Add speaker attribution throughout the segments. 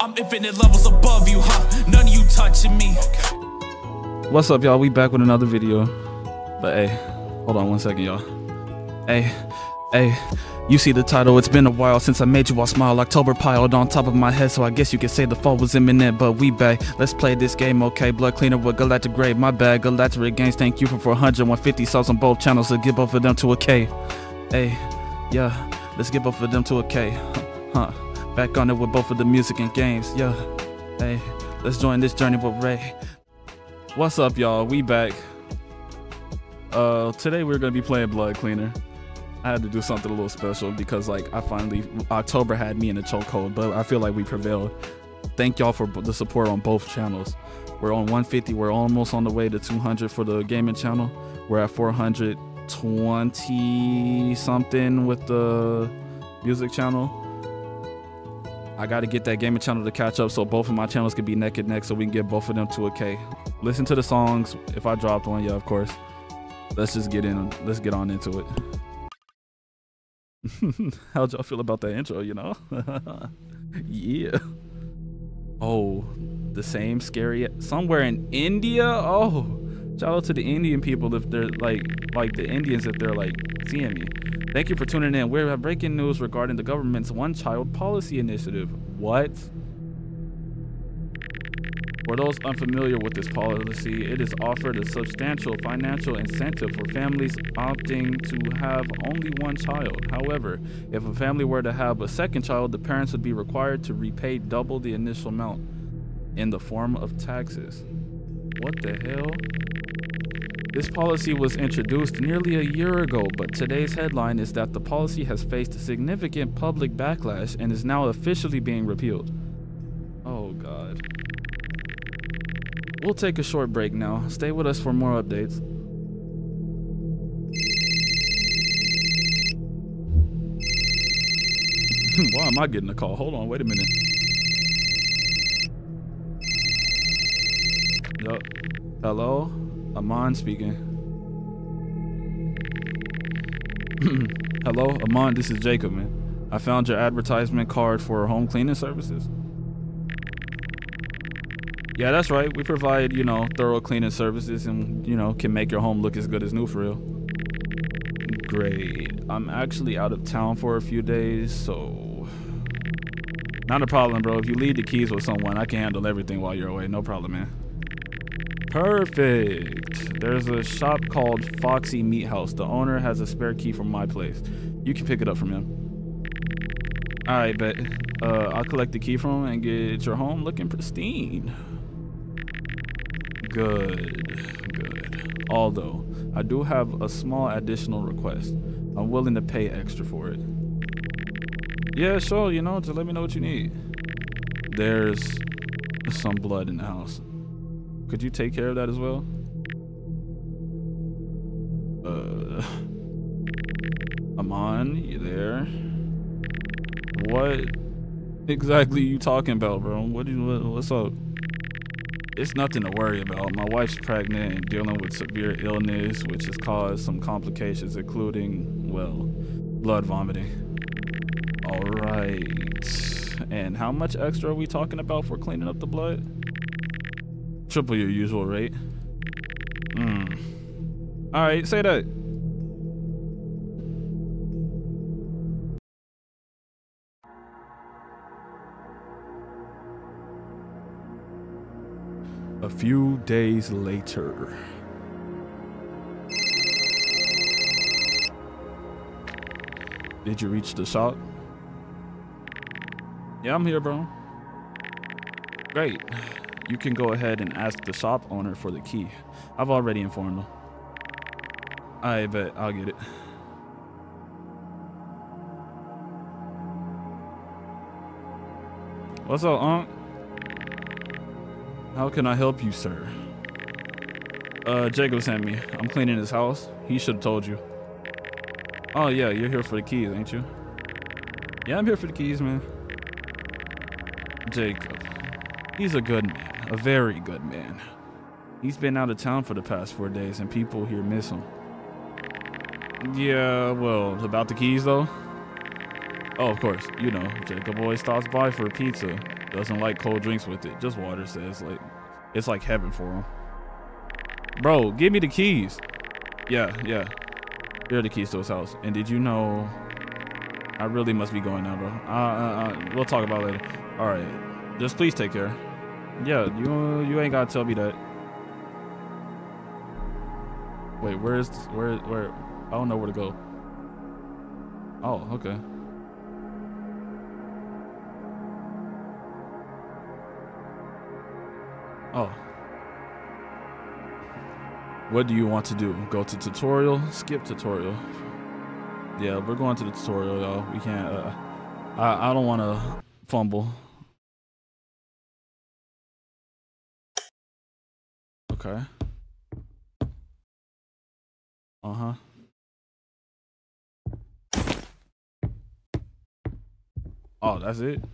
Speaker 1: I'm infinite levels above you, huh? None of you touching me.
Speaker 2: What's up, y'all? We back with another video. But hey, hold on one second, y'all. Hey, hey, you see the title. It's been a while since I made you all smile. October piled on top of my head, so I guess you could say the fall was imminent. But we back. Let's play this game, okay? Blood cleaner with Galactic Grade. My bad. Galactic Games, thank you for 400, 150 subs on both channels. So give both of them to a K. Hey, yeah, let's give both of them to a K. Huh. Back on it with both of the music and games. Yo, Hey, let's join this journey with Ray. What's up, y'all? We back. Uh, today we're gonna be playing Blood Cleaner. I had to do something a little special because, like, I finally October had me in a chokehold, but I feel like we prevailed. Thank y'all for the support on both channels. We're on 150. We're almost on the way to 200 for the gaming channel. We're at 420 something with the music channel. I got to get that gaming channel to catch up so both of my channels can be neck and neck so we can get both of them to a K. Listen to the songs. If I dropped one, yeah, of course. Let's just get in. Let's get on into it. How'd y'all feel about that intro, you know? yeah. Oh, the same scary somewhere in India? Oh. Shout out to the Indian people if they're like like the Indians if they're like seeing me. Thank you for tuning in. We have breaking news regarding the government's one child policy initiative. What? For those unfamiliar with this policy, it is offered a substantial financial incentive for families opting to have only one child. However, if a family were to have a second child, the parents would be required to repay double the initial amount in the form of taxes. What the hell? This policy was introduced nearly a year ago, but today's headline is that the policy has faced significant public backlash and is now officially being repealed. Oh, God. We'll take a short break now. Stay with us for more updates. Hmm, why am I getting a call? Hold on, wait a minute. Yup. Hello? Amaan speaking. Hello, Amaan, this is Jacob, man. I found your advertisement card for home cleaning services. Yeah, that's right. We provide, you know, thorough cleaning services and, you know, can make your home look as good as new for real. Great. I'm actually out of town for a few days, so... Not a problem, bro. If you leave the keys with someone, I can handle everything while you're away. No problem, man. Perfect. There's a shop called Foxy Meat House. The owner has a spare key from my place. You can pick it up from him. All right, bet. Uh, I'll collect the key from him and get your home looking pristine. Good, good. Although, I do have a small additional request. I'm willing to pay extra for it. Yeah, sure, you know, just let me know what you need. There's some blood in the house. Could you take care of that as well? Uh, Amaan, you there? What exactly you talking about, bro? What do you, what's up? It's nothing to worry about. My wife's pregnant and dealing with severe illness, which has caused some complications, including, well, blood vomiting. All right. And how much extra are we talking about for cleaning up the blood? Triple your usual rate. Hmm. All right, say that. A few days later. Did you reach the shop? Yeah, I'm here, bro. Great. You can go ahead and ask the shop owner for the key. I've already informed him. I bet I'll get it. What's up, Unc? How can I help you, sir? Uh, Jacob sent me. I'm cleaning his house. He should have told you. Oh, yeah, you're here for the keys, ain't you? Yeah, I'm here for the keys, man. Jacob. He's a good man. A very good man. He's been out of town for the past four days, and people here miss him. Yeah, well, about the keys, though? Oh, of course. You know, Jacob always stops by for a pizza. Doesn't like cold drinks with it. Just water says like it's like heaven for him. Bro, give me the keys. Yeah, yeah. Here are the keys to his house. And did you know? I really must be going now, bro. Uh, uh, uh, we'll talk about it later. All right. Just please take care. Yeah, you you ain't gotta tell me that. Wait, where's where where? I don't know where to go. Oh, okay. Oh. What do you want to do? Go to tutorial? Skip tutorial. Yeah, we're going to the tutorial, y'all. We can't. Uh, I I don't want to fumble. Okay. Uh huh. Oh, that's it.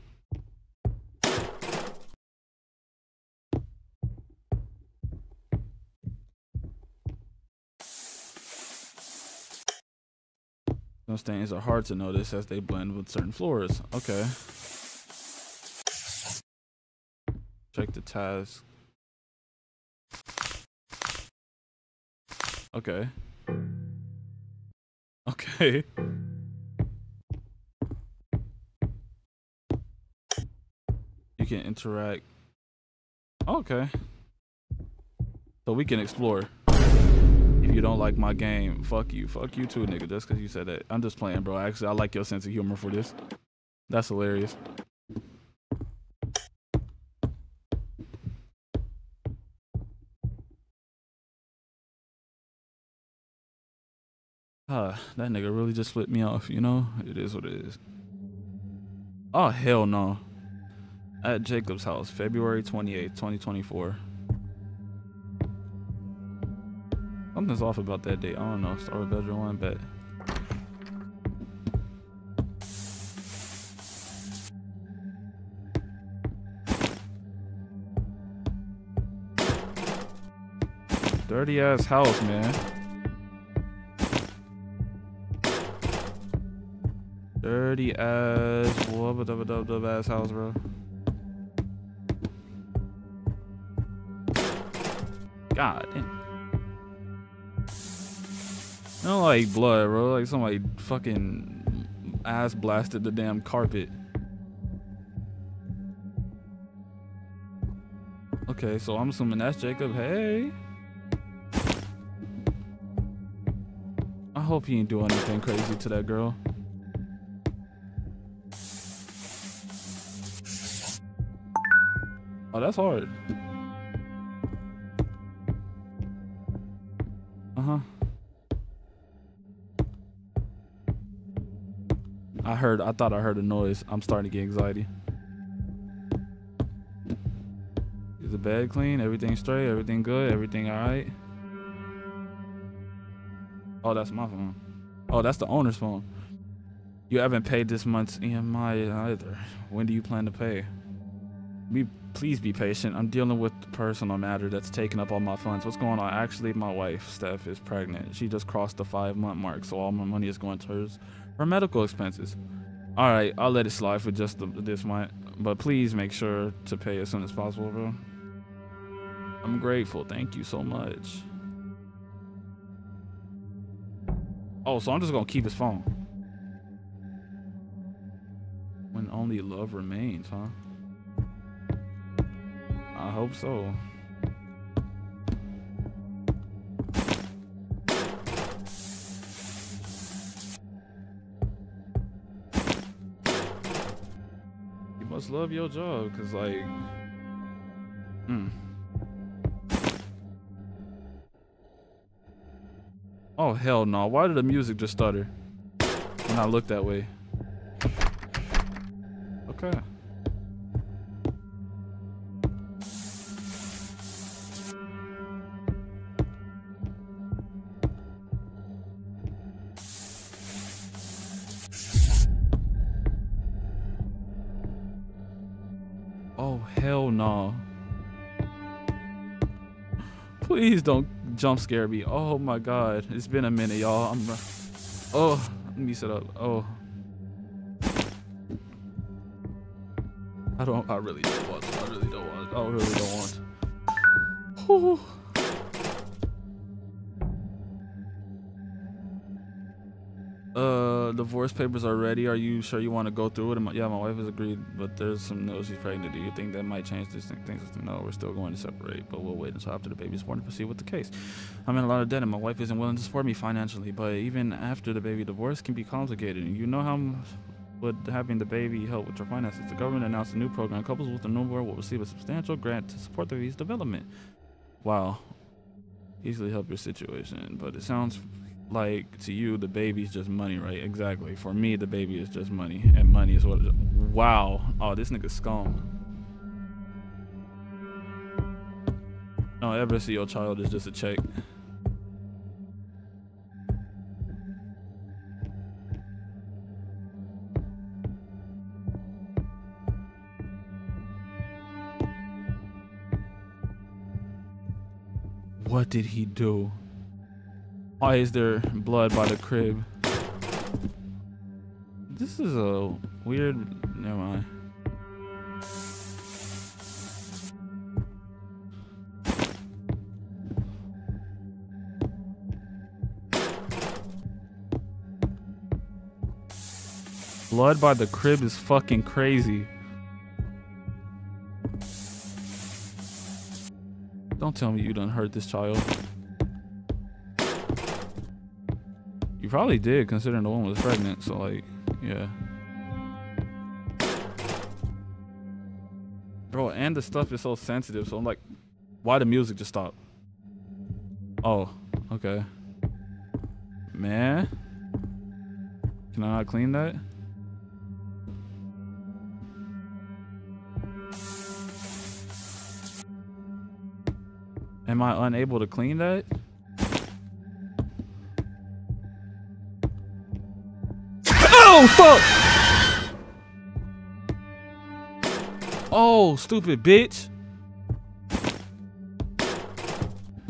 Speaker 2: Those stains are hard to notice as they blend with certain floors. Okay. Check the task. Okay. Okay. You can interact. Oh, okay. So we can explore. If you don't like my game, fuck you. Fuck you too, nigga. Just because you said that. I'm just playing, bro. Actually, I like your sense of humor for this. That's hilarious. Ah, that nigga really just flipped me off, you know? It is what it is. Oh, hell no. At Jacob's house, February 28th, 2024. Something's off about that date. I don't know. Start with bedroom one, bet. Dirty ass house, man. Dirty ass, wubba dubba dub dub ass house, bro. God damn. I don't like blood, bro. Like somebody fucking ass blasted the damn carpet. Okay, so I'm assuming that's Jacob. Hey. I hope he ain't doing anything crazy to that girl. Oh, that's hard. Uh-huh. I heard, I thought I heard a noise. I'm starting to get anxiety. Is the bed clean? Everything straight? Everything good? Everything all right? Oh, that's my phone. Oh, that's the owner's phone. You haven't paid this month's EMI either. When do you plan to pay? Be please be patient. I'm dealing with a personal matter that's taking up all my funds. What's going on? Actually, my wife, Steph, is pregnant. She just crossed the five month mark, so all my money is going towards her medical expenses. All right, I'll let it slide for just the, this month, but please make sure to pay as soon as possible, bro. I'm grateful. Thank you so much. Oh, so I'm just gonna keep his phone. When only love remains, huh? I hope so. You must love your job, cause like, hmm. Oh hell no! Why did the music just stutter when I look that way? Don't jump scare me. Oh my god. It's been a minute, y'all. I'm Oh, let me set up. Oh. I don't. I really don't want. To. I really don't want. I really don't want. Whew. Uh, divorce papers are ready. Are you sure you want to go through it? My, yeah, my wife has agreed, but there's some news she's pregnant. Do you think that might change things? No, we're still going to separate, but we'll wait until after the baby's born to proceed with the case. I'm in a lot of debt, and my wife isn't willing to support me financially. But even after the baby, divorce can be complicated. You know how would having the baby help with your finances? The government announced a new program. Couples with a newborn will receive a substantial grant to support the baby's development. Wow, easily help your situation, but it sounds like to you the baby's just money, right? Exactly. For me, the baby is just money, and money is what. Wow. Oh, this nigga scum. No, ever see your child is just a check. What did he do? Why is there blood by the crib? This is a weird. Never mind. Blood by the crib is fucking crazy. Don't tell me you done hurt this child. You probably did, considering the woman was pregnant. So like, yeah. Bro, and the stuff is so sensitive. So I'm like, why the music just stop? Oh, okay. Man, can I not clean that? Am I unable to clean that? Oh, fuck! Oh, stupid bitch.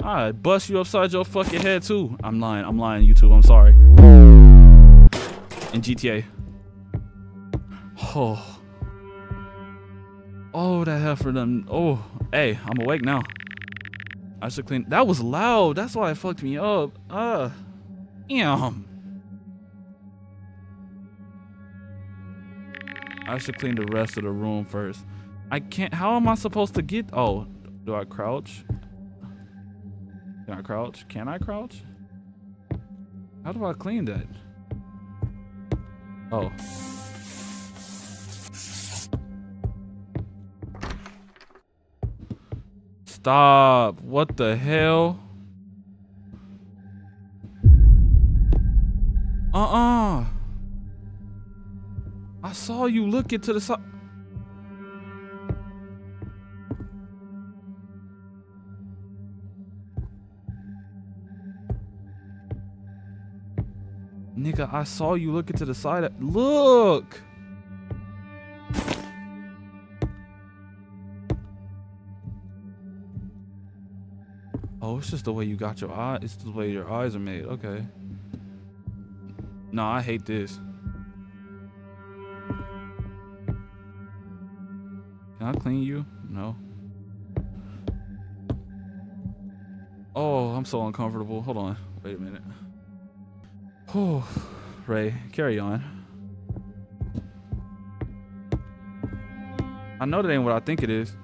Speaker 2: I bust you upside your fucking head too. I'm lying. I'm lying, YouTube. I'm sorry. In GTA. Oh. Oh, that heifer done. Oh, hey, I'm awake now. I should clean. That was loud. That's why it fucked me up. Uh, damn. I should clean the rest of the room first. I can't. How am I supposed to get? Oh, do I crouch? Can I crouch? Can I crouch? How do I clean that? Oh. Stop. What the hell? Uh-uh. I saw you looking to the side. Nigga, I saw you looking to the side. Look! Oh, it's just the way you got your eye. It's the way your eyes are made. Okay. No, I hate this. Can I clean you? No. Oh, I'm so uncomfortable. Hold on. Wait a minute. Oh, Ray, carry on. I know that ain't what I think it is.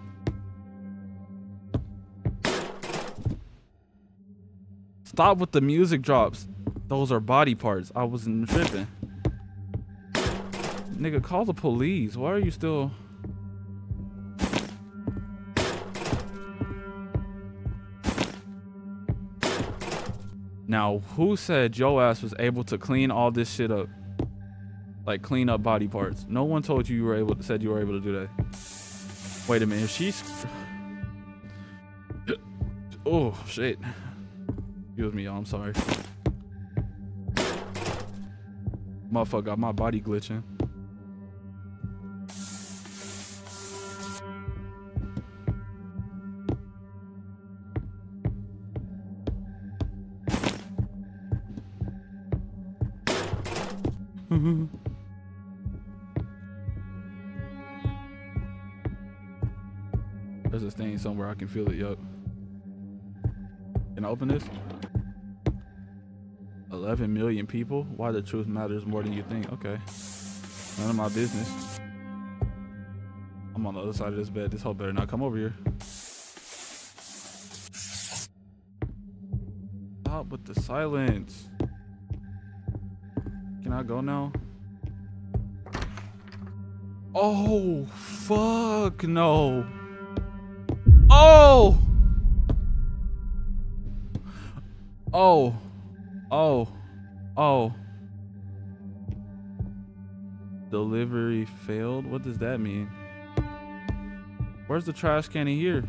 Speaker 2: Stop with the music drops. Those are body parts. I wasn't tripping. Nigga, call the police. Why are you still... Now, who said your ass was able to clean all this shit up? Like clean up body parts. No one told you you were able to, said you were able to do that. Wait a minute, she's Oh shit. Excuse me, y'all, I'm sorry. Motherfucker got my body glitching. Somewhere I can feel it. Yup. Can I open this? 11 million people? Why the truth matters more than you think. Okay. None of my business. I'm on the other side of this bed. This hoe better not come over here. Stop with the silence. Can I go now? Oh, fuck no. Oh! Oh. Oh. Oh. Delivery failed? What does that mean? Where's the trash can here?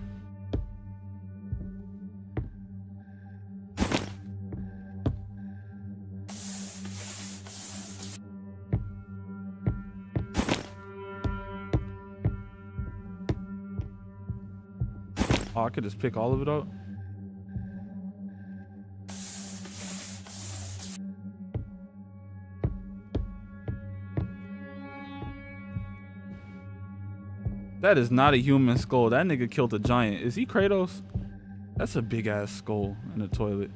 Speaker 2: Oh, I could just pick all of it up. That is not a human skull. That nigga killed a giant. Is he Kratos? That's a big ass skull in the toilet.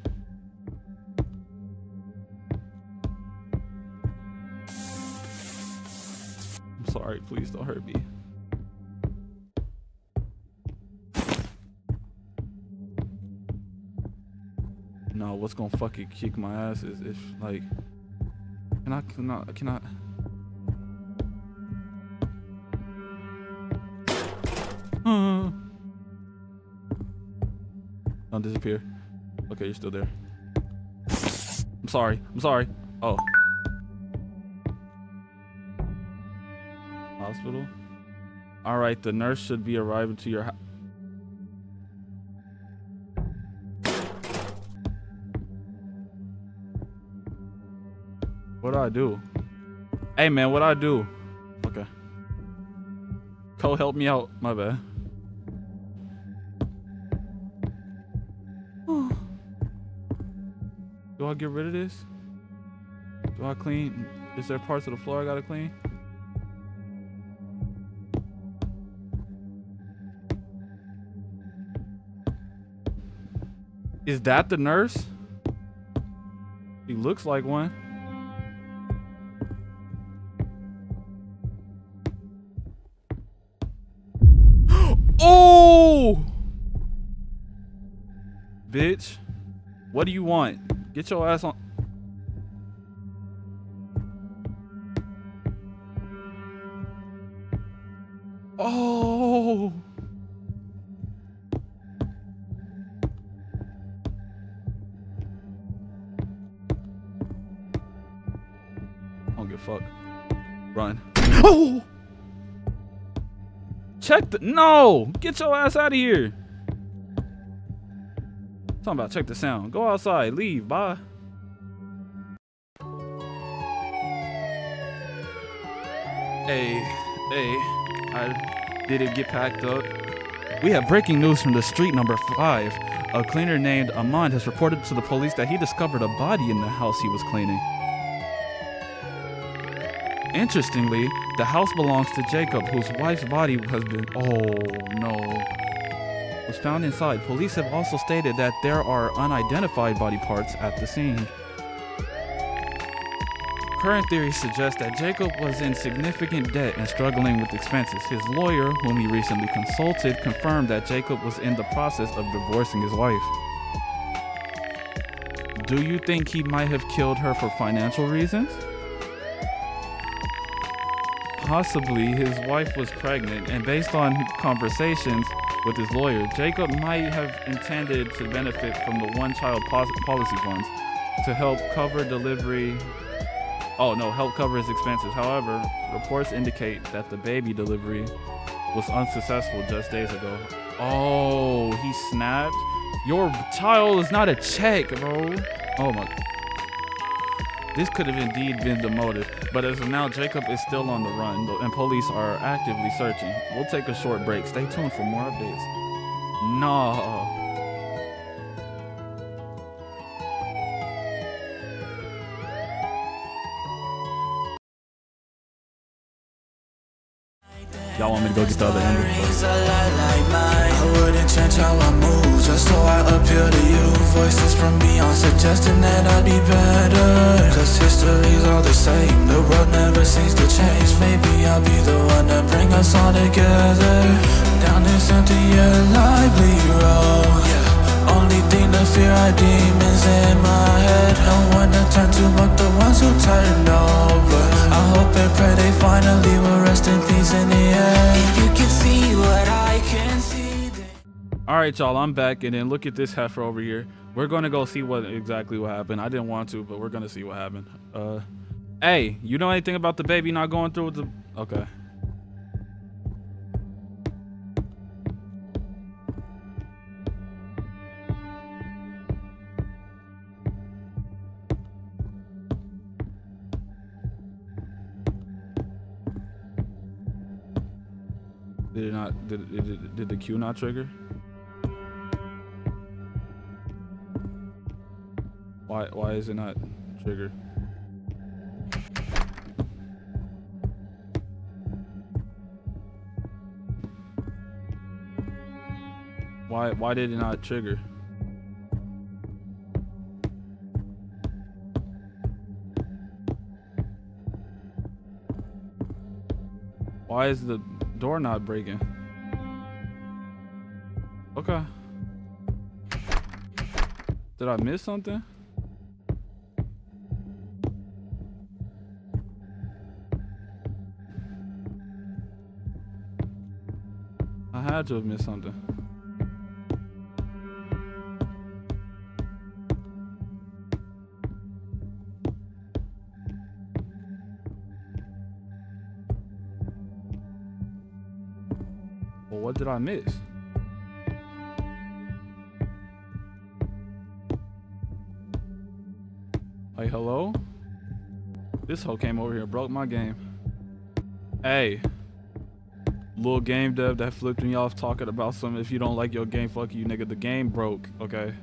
Speaker 2: I'm sorry, please don't hurt me. No, what's gonna fucking kick my ass is if like can I can I can I Don't disappear. Okay, you're still there. I'm sorry. I'm sorry. Oh. Hospital. All right, the nurse should be arriving to your I do? Hey man, what I do? Okay. Co help me out. My bad. Do I get rid of this? Do I clean? Is there parts of the floor I gotta clean? Is that the nurse? He looks like one. Bitch. What do you want? Get your ass on. Oh. Don't give a fuck. Run. Oh! Check the. No! Get your ass out of here. Talking about check the sound. Go outside. Leave. Bye. Hey, hey, I didn't get packed up? We have breaking news from the street number five. A cleaner named Amaan has reported to the police that he discovered a body in the house he was cleaning. Interestingly, the house belongs to Jacob, whose wife's body has been. Oh no. Was found inside. Police have also stated that there are unidentified body parts at the scene. Current theories suggest that Jacob was in significant debt and struggling with expenses. His lawyer, whom he recently consulted, confirmed that Jacob was in the process of divorcing his wife. Do you think he might have killed her for financial reasons? Possibly his wife was pregnant, and based on conversations with his lawyer, Jacob might have intended to benefit from the one child policy funds to help cover delivery Oh no, help cover his expenses. However, reports indicate that the baby delivery was unsuccessful just days ago. Oh, he snapped. Your child is not a check, bro. Oh my. This could have indeed been the motive, but as of now, Jacob is still on the run, and police are actively searching. We'll take a short break. Stay tuned for more updates. No. y'all want me to go get the other ending.
Speaker 3: Wouldn't change how I move just so I appeal to you. Voices from beyond suggesting that I'd be better. Cause history's all the same. The world never seems to change. Maybe I'll be the one to bring us all together. Down this empty yet lively road. Only thing to fear are demons in my head. No one to turn to but the ones who turned over. I hope and pray they finally will rest in peace in the end. If you can see what I can see,
Speaker 2: All right, y'all, I'm back, and then look at this heifer over here. We're gonna go see what exactly what happened. I didn't want to, but we're gonna see what happened. Uh, hey, you know anything about the baby not going through with the? Okay. Did it not? Did did, did the queue not trigger? Why why is it not trigger? Why why did it not trigger? Why is the door not breaking? Okay. Did I miss something? Had to have missed something. Well, what did I miss? Like, hello? This hoe came over here broke my game. Hey. Little game dev that flipped me off talking about some if you don't like your game, fuck you, nigga. The game broke, okay?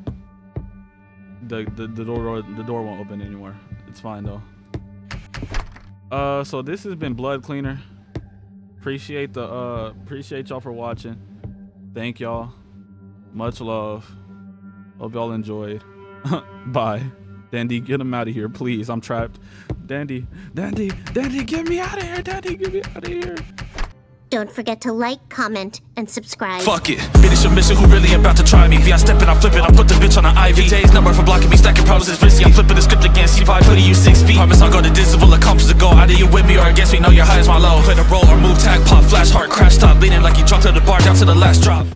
Speaker 2: The, the, the door the door won't open anymore. It's fine though. Uh so this has been Blood Cleaner. Appreciate the uh appreciate y'all for watching. Thank y'all. Much love. Hope y'all enjoyed. Bye. Dandy, get him out of here, please. I'm trapped. Dandy, Dandy, Dandy, get me out of here. Dandy, get me out of here.
Speaker 4: Don't forget to like, comment, and subscribe.
Speaker 1: Fuck it. Finish a mission, who really about to try me? VI step it, I flip it, I put the bitch on the IV. Your day's number for blocking me, stacking problems is risky. I'm flipping the script again, C5, putting you six feet. Promise I'll go to disable, accomplish the goal. Either you with me or against me, know your high is my low. Play the role or move, tag, pop, flash, heart, crash, stop. Leaning like you dropped to the bar, down to the last drop.